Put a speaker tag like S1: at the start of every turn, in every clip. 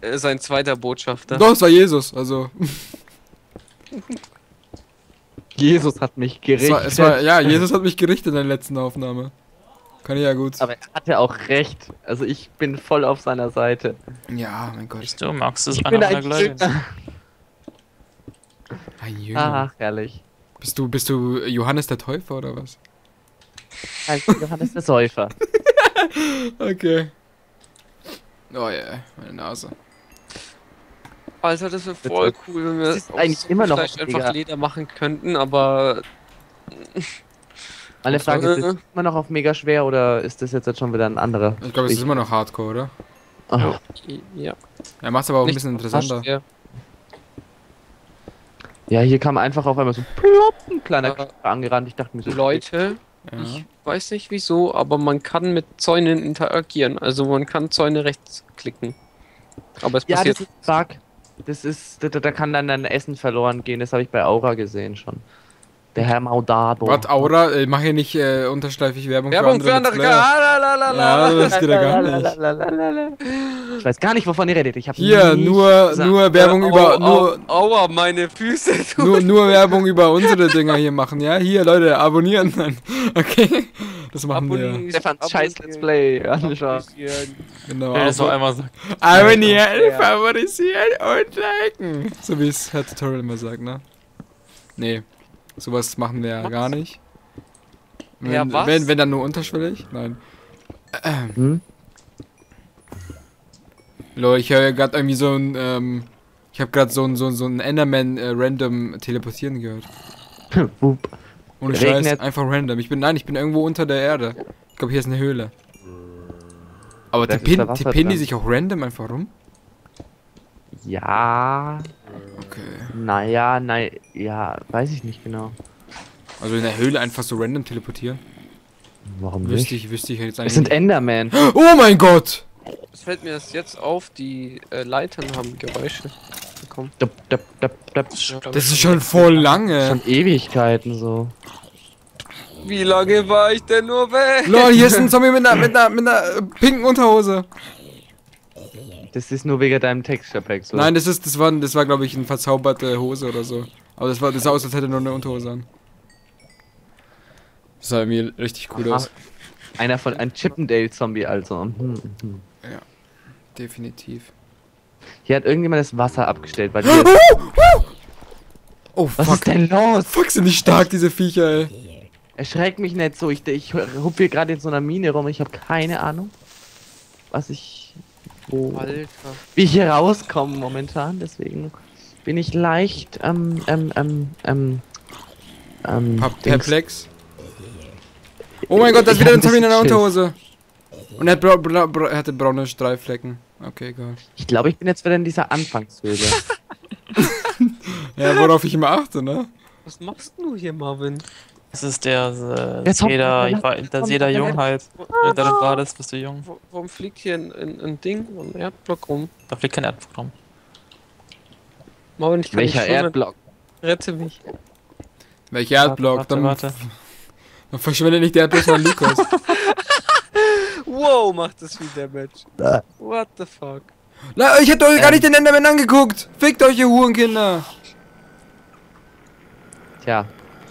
S1: äh, sein zweiter Botschafter.
S2: Doch, es war Jesus, also.
S3: Jesus hat mich
S2: Es
S3: gerichtet.
S2: war, es war, ja, Jesus hat mich gerichtet in der letzten Aufnahme. Kann ich ja gut.
S3: Aber er hatte auch recht. Also ich bin voll auf seiner Seite.
S2: Ja, mein Gott.
S4: Siehst du, Max ist
S3: Ich
S4: einer
S3: bin ein. Jünger.
S2: Ein Jünger.
S3: Ach, herrlich.
S2: Bist du, bist du Johannes der Täufer oder was?
S3: Also Johannes der Säufer.
S2: Okay. Oh ja, meine Nase.
S1: Alter, das wäre voll cool, wenn wir
S3: Das eigentlich immer noch mega.
S1: einfach Leder machen könnten, aber
S3: Meine Frage ist,
S1: Äh.
S3: ist das immer noch auf mega schwer oder ist das jetzt schon wieder ein anderer?
S2: Ich glaube, es ist immer noch Hardcore, oder?
S3: Oh.
S1: ja.
S2: Ja, macht's aber auch ein
S1: Nicht
S2: bisschen interessanter.
S1: Ja.
S3: Ja, hier kam einfach auf einmal so plopp, ein kleiner
S1: Äh,
S3: angerannt. Ich dachte mir so,
S1: Leute,
S2: Ja.
S1: ich weiß nicht wieso, aber man kann mit Zäunen interagieren. Also man kann Zäune rechts klicken. Aber es
S3: Ja,
S1: passiert
S3: das ist ein Bug. Das ist, da, da kann dann dein Essen verloren gehen. Das habe ich bei Aura gesehen schon. Der Herr Maudado.
S2: Was, Aura? Ich mach hier nicht äh, unterschleifig Werbung,
S1: Werbung für andere. Ah, la, la, la,
S2: Ja, das geht ja gar nicht.
S3: Lalalala. Ich weiß gar nicht, wovon ihr redet. Ich habe
S2: Hier, nur, nur Werbung
S1: Äh,
S2: über,
S1: au,
S2: nur,
S1: au, aua, meine Füße.
S2: Nur, nur Werbung über unsere Dinger hier machen, ja? Hier, Leute, abonnieren. Okay. Das machen wir.
S1: Abonnieren.
S3: Stefans scheiß Let's Play anschauen.
S2: Genau.
S4: So
S2: abo-
S4: einmal sagt.
S2: Abonnieren,
S1: Ja.
S2: favorisieren und liken. So wie es Herr Tutorial immer sagt, ne? Nee. Sowas machen wir ja gar nicht. Wenn,
S1: Ja, was?
S2: wenn, wenn dann nur unterschwellig? Nein.
S3: Hm?
S2: Leute, ich höre gerade irgendwie so ein, ähm, ich habe gerade so ein, so, ein- so ein Enderman äh, random teleportieren gehört. Ohne Scheiß,
S3: Regnet.
S2: einfach random. Ich bin, nein, ich bin irgendwo unter der Erde. Ich glaube, hier ist eine Höhle. Aber tippen, die sich auch random einfach rum?
S3: Ja,
S2: Okay.
S3: naja, nein, ja, weiß ich nicht genau.
S2: Also in der Höhle einfach so random teleportieren?
S3: Warum
S2: Wüsste ich, wüsste ich jetzt eigentlich
S3: Es sind
S2: nicht.
S3: Enderman.
S2: Oh mein Gott!
S1: Es fällt mir erst jetzt auf, die äh, Leitern haben Geräusche bekommen.
S3: Dup, dup, dup,
S2: Das ist schon voll lange.
S3: Schon Ewigkeiten so.
S1: Wie lange war ich denn nur weg?
S2: Lol, hier ist ein Zombie mit einer, mit einer, mit einer pinken Unterhose.
S3: Das ist nur wegen deinem Texture Pack so.
S2: Nein, das ist, das war, das war glaube ich, eine verzauberte Hose oder so. Aber das war, das sah aus, als hätte er nur eine Unterhose an. Das sah irgendwie richtig cool
S3: Aha.
S2: aus.
S3: Einer von ein Chippendale-Zombie also. Hm, hm.
S2: Definitiv.
S3: Hier hat irgendjemand das Wasser abgestellt, weil
S2: Oh, oh
S3: Was
S2: fuck.
S3: ist denn los?
S2: Fuck, sind die stark, diese Viecher, ey.
S3: Erschreck mich nicht so. Ich, ich hup hier gerade in so einer Mine rum. Ich habe keine Ahnung, was ich. Wo,
S1: Alter.
S3: wie ich hier rauskomme momentan. Deswegen bin ich leicht ähm, ähm, ähm, ähm, ähm.
S2: Perplex. Oh mein Gott, da ist wieder ein Zombie in
S3: Schiss.
S2: Unterhose. Und er, hat bra bra bra er hatte braune Streiflecken. Okay, egal.
S3: Ich glaube, ich bin jetzt wieder in dieser Anfangshöhle.
S2: Ja, worauf ich immer achte, ne?
S1: Was machst du hier, Marvin?
S4: Das ist der äh,
S3: Jetzt hopp-
S4: Seda, ich war, der Seda Jung halt. Wenn du da bist, bist du jung.
S1: Wo, warum fliegt hier ein, ein, ein Ding, ein Erdblock rum?
S4: Da fliegt kein Erdprogramm.
S1: Marvin, ich kann
S3: Welcher. Erdblock?
S1: Rette mich.
S2: Welcher Erdblock?
S4: Warte,
S2: Dann,
S4: warte.
S2: dann verschwende nicht der Erdblock von Lukas.
S1: Wow, macht das viel Damage. What the fuck?
S2: Na, ich hätte euch gar
S3: Ähm.
S2: nicht den Enderman angeguckt. Fickt euch, ihr Hurenkinder.
S3: Tja,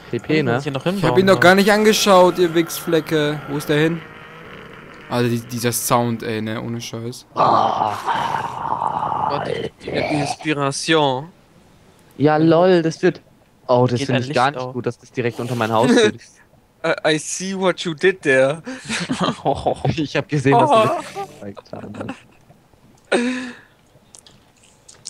S3: PP, ne?
S4: Ich hier noch
S2: Ich hab ihn doch gar nicht angeschaut, ihr Wichsflecke. Wo ist der hin? Alter, die, dieser Sound, ey, ne, ohne Scheiß.
S1: Die Inspiration.
S3: Ja, lol, das wird. Oh, das finde ich gar nicht
S4: auf.
S3: gut, dass das direkt unter mein Haus geht.
S1: I, I see what you did there.
S3: ich habe gesehen, dass du
S1: Oh.
S3: das getan hast.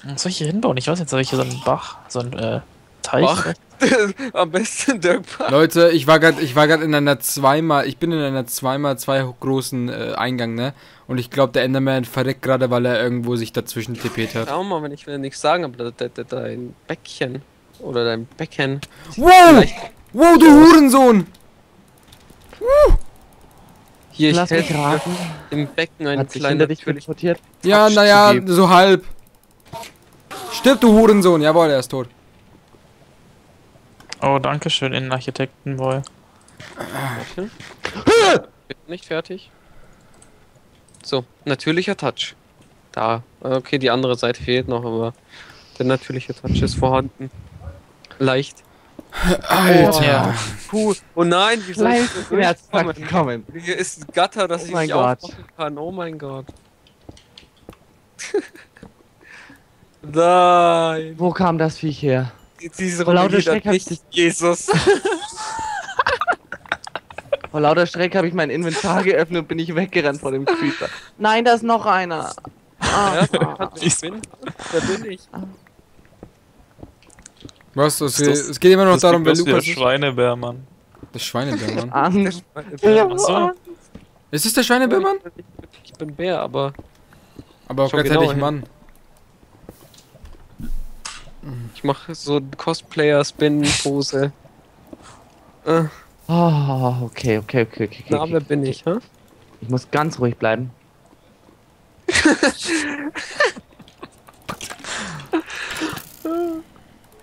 S4: Was soll ich hier hinbauen? Ich weiß jetzt, soll ich hier so einen Bach, so einen äh, Teich?
S1: Bach? Am besten Dirk Park.
S2: Leute, ich war gerade, ich war gerade in einer zweimal, ich bin in einer zweimal zwei großen äh, Eingang, ne? Und ich glaube, der Enderman verreckt gerade, weil er irgendwo sich dazwischen tippet hat.
S1: Schau mal, wenn ich will nichts sagen, aber de, de, dein Bäckchen oder dein Becken.
S2: Wow! Wow, du Hurensohn!
S1: hier, ich
S3: Lass mich
S1: hätte
S3: raten.
S1: im Becken einen
S3: Hat
S1: kleinen natürlich.
S3: teleportiert?
S2: Ja, naja, so halb. Stirb, du Hurensohn. Jawohl, er ist tot.
S4: Oh, danke schön, Innenarchitektenboy.
S1: Nicht fertig. So, natürlicher Touch. Da. Okay, die andere Seite fehlt noch, aber der natürliche Touch ist vorhanden. Leicht.
S2: Alter.
S1: Puh. Oh nein, wie soll ich durchkommen?
S3: gekommen.
S1: Hier ist ein Gatter, das
S3: Oh
S1: ich nicht
S3: Gott.
S1: aufmachen kann. Oh mein Gott. nein.
S3: Wo kam das Viech her?
S1: Diese
S3: Vor lauter Schreck
S1: nicht
S3: ich-
S1: Jesus.
S3: Vor lauter Schreck habe ich mein Inventar geöffnet und bin ich weggerannt vor dem Creeper. Nein, da ist noch einer. Ah,
S1: ja, ich bin. Da bin ich.
S2: Was? Das,
S4: Ist das-
S2: es geht immer noch
S4: Das
S2: darum, wer Lukas
S4: der
S2: ist.
S4: Schweinebär,
S2: Das Schweinebär, Mann.
S3: Angst.
S1: Ja,
S4: Achso.
S2: Ist es der Schweinebär, Mann?
S1: Ich bin Bär, aber
S2: Aber auch
S1: Schau genau
S2: gleichzeitig
S1: hin. Ich mache so einen Cosplayer-Spin-Pose. Äh,
S3: Oh, okay, okay, okay, okay. okay,
S1: na, wer
S3: okay.
S1: bin ich, hä?
S3: Ich muss ganz ruhig bleiben.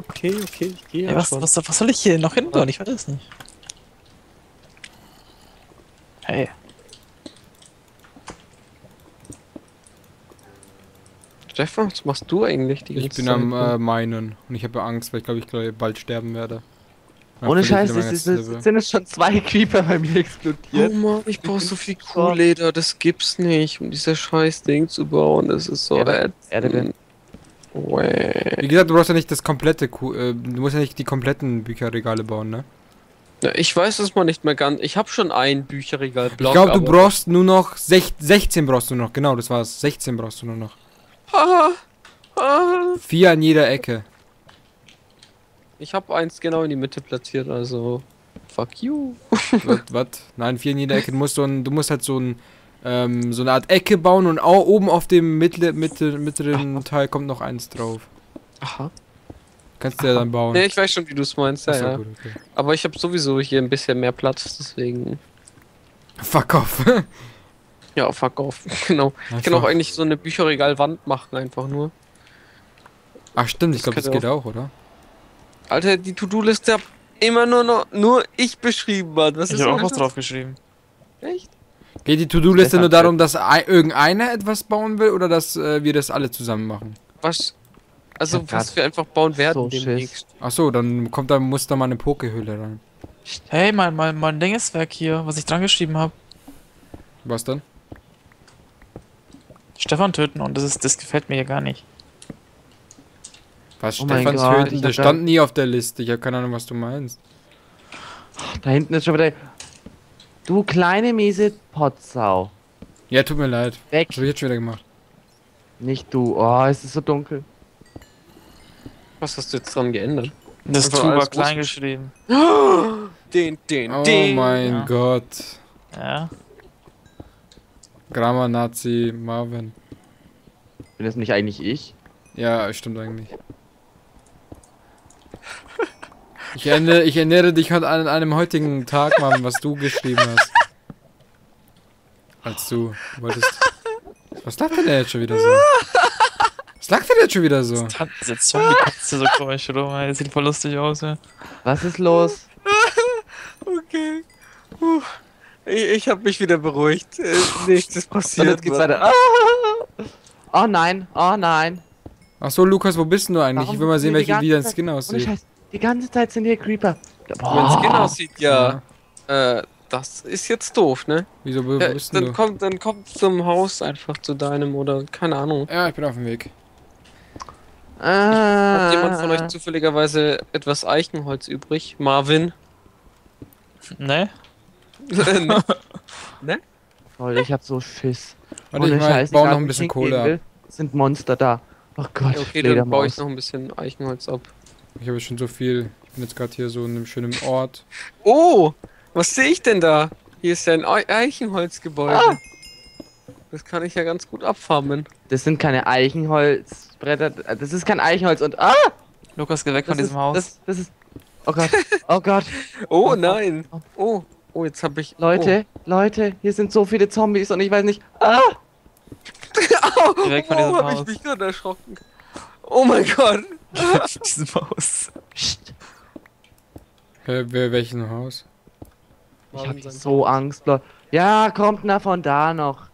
S1: Okay, okay, ich gehe ja
S4: was, was, was soll ich hier noch hinbauen? Ich weiß es nicht. Hey.
S1: Stefan, was machst du eigentlich die
S2: Ich
S1: ganze
S2: bin am
S1: Zeit?
S2: äh, meinen. Und ich habe Angst, weil ich glaube, ich glaub, bald sterben werde. Dann
S3: Ohne
S2: ich
S3: Scheiß, es, sind es schon zwei Creeper bei mir
S1: Oh
S3: explodiert.
S1: Mann, ich brauche so viel Kuhleder, das gibt's nicht, um dieses scheiß Ding zu bauen. Das ist so
S3: Erde-. Erde-.
S2: Wie gesagt, du brauchst ja nicht das komplette Ku äh, Du musst ja nicht die kompletten Bücherregale bauen, ne?
S1: Ja, ich weiß es mal nicht mehr ganz. Ich habe schon ein Bücherregal.
S2: Ich glaube, du brauchst nur noch sech 16 brauchst du noch, genau, das war's. 16 brauchst du nur noch. Vier an jeder Ecke.
S1: Ich habe eins genau in die Mitte platziert, also fuck you.
S2: Was? Nein, vier in jeder Ecke. Du musst so ein, du musst halt so ein ähm, so eine Art Ecke bauen und au oben auf dem mittle, mitte, mittleren Teil kommt noch eins drauf.
S1: Aha.
S2: Kannst du ja dann bauen.
S1: Nee, ich weiß schon, wie du es meinst, ja, ja.
S2: gut, okay.
S1: Aber ich habe sowieso hier ein bisschen mehr Platz, deswegen.
S2: Fuck off.
S1: Ja, fuck off. genau. Ich kann auch eigentlich so eine Bücherregalwand machen, einfach nur.
S2: Ach stimmt, ich
S1: Das
S2: glaube, das
S1: könnte
S2: geht auch, oder?
S1: Alter, die To-Do-Liste hab immer nur noch nur ich beschrieben, Mann. Was
S4: Ich
S1: ist
S4: habe auch
S1: denn
S4: was
S1: das?
S4: draufgeschrieben.
S1: Echt?
S2: Geht die To-Do-Liste nur darum, dass ei- irgendeiner etwas bauen will oder dass äh, wir das alle zusammen machen?
S1: Was? Also,
S3: hab
S1: was wir einfach bauen werden
S3: so
S1: demnächst.
S2: Ach so, dann kommt da muss da mal eine Pokehülle rein.
S4: Hey, mein, mein, mein Dingeswerk hier, was ich dran geschrieben habe.
S2: Was dann?
S4: Stefan töten und das ist, das gefällt mir hier gar nicht.
S2: Was
S3: Oh
S2: Stefans
S3: Gott,
S2: Töten?
S3: hab
S2: stand nie auf der Liste. Ich habe keine Ahnung, was du meinst.
S3: Da hinten ist schon wieder. Du kleine miese Potsau.
S2: Ja, tut mir leid.
S3: Weg.
S2: Was habe ich jetzt schon wieder gemacht?
S3: Nicht du. Oh, es ist so dunkel.
S1: Was hast du jetzt dran geändert?
S4: Das
S1: Einfach
S4: Tu war
S1: alles
S4: klein geschrieben.
S1: Den, den,
S2: Oh
S1: den.
S2: mein
S4: Ja.
S2: Gott.
S4: Ja.
S2: Grammar Nazi Marvin.
S3: Bin das nicht eigentlich ich?
S2: Ja, stimmt eigentlich. Ich erinnere, ich erinnere dich an an einem heutigen Tag, Mann, was du geschrieben hast. Als du wolltest. Was lacht denn der jetzt schon wieder so? Was lacht denn jetzt schon wieder so?
S4: Hat diese Zombie-Katze so komisch, oder? Ey, Das sieht voll lustig aus, ja.
S3: Was ist los?
S1: Okay. Puh. Ich, ich habe mich wieder beruhigt. Äh, nichts ist
S3: Und
S1: passiert.
S3: jetzt geht's weiter. Ah! Oh nein, oh nein.
S2: Ach so, Lukas, wo bist denn du eigentlich?
S3: Warum
S2: ich will mal sehen, welche, wie dein Skin aussieht.
S3: Scheiß. Die ganze Zeit sind hier Creeper.
S1: Mein Skin aussieht, ja. Äh, das ist jetzt doof, ne?
S2: Wieso wo
S1: Ja,
S2: bist
S1: dann
S2: du?
S1: kommt, dann kommt zum Haus einfach zu deinem oder keine Ahnung.
S2: Ja, ich bin auf dem Weg.
S3: Ah,
S1: Hat jemand von euch zufälligerweise etwas Eichenholz übrig? Marvin?
S4: Ne?
S3: Toll, ich hab so Schiss.
S2: Warte, ich, mal, ich baue noch ein bisschen Kohle ab.
S3: will, Sind Monster da. Oh Gott,
S1: okay, dann baue ich noch ein bisschen Eichenholz ab.
S2: Ich habe schon so viel. Ich bin jetzt gerade hier so in einem schönen Ort.
S1: Oh! Was sehe ich denn da? Hier ist ja ein Ei- Eichenholzgebäude.
S3: Ah!
S1: Das kann ich ja ganz gut abfarmen.
S3: Das sind keine Eichenholzbretter. Das ist kein Eichenholz und. Ah!
S4: Lukas, geh weg
S3: Das
S4: von
S3: ist,
S4: diesem Haus.
S3: Das, das ist. Oh Gott. Oh Gott.
S1: Oh
S3: Oh,
S1: nein!
S3: oh.
S1: Oh, oh, jetzt habe ich.
S3: Leute, Leute, hier sind so viele Zombies und ich weiß nicht. Ah!
S1: Oh,
S4: weg von
S1: oh, hab ich
S4: Haus.
S1: mich gerade erschrocken. Oh mein Gott!
S4: diesem Haus.
S3: Psst.
S2: Hä, wer, welchen Haus?
S3: Ich hab so Angst, Leute. Ja, kommt na von da noch.